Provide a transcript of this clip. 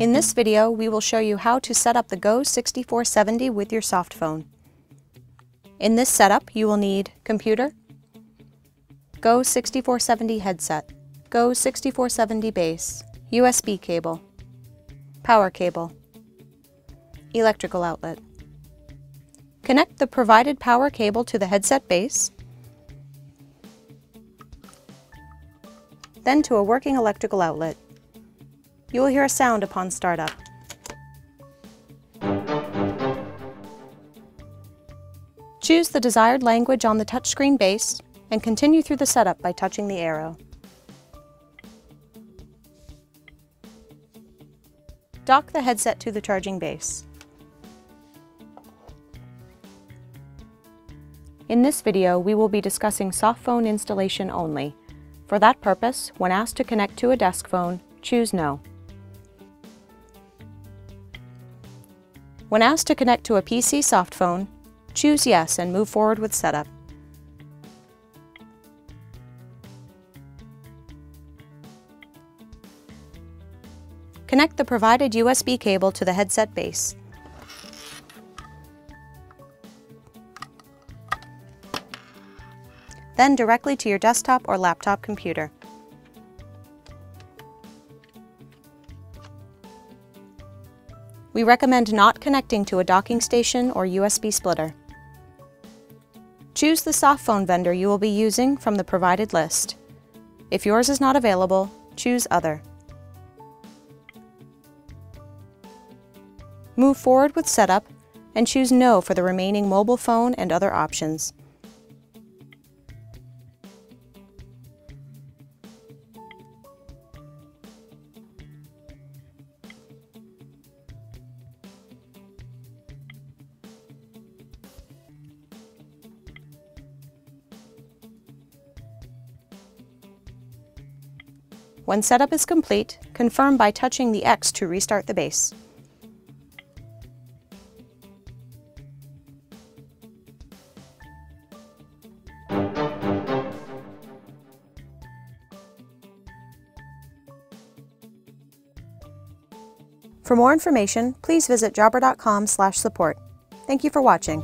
In this video, we will show you how to set up the Go 6470 with your softphone. In this setup, you will need computer, Go 6470 headset, Go 6470 base, USB cable, power cable, electrical outlet. Connect the provided power cable to the headset base, then to a working electrical outlet. You will hear a sound upon startup. Choose the desired language on the touchscreen base and continue through the setup by touching the arrow. Dock the headset to the charging base. In this video, we will be discussing softphone installation only. For that purpose, when asked to connect to a desk phone, choose No. When asked to connect to a PC softphone, choose Yes and move forward with setup. Connect the provided USB cable to the headset base. Then directly to your desktop or laptop computer. We recommend not connecting to a docking station or USB splitter. Choose the softphone vendor you will be using from the provided list. If yours is not available, choose Other. Move forward with setup and choose No for the remaining mobile phone and other options. When setup is complete, confirm by touching the X to restart the base. For more information, please visit jabra.com/support. Thank you for watching.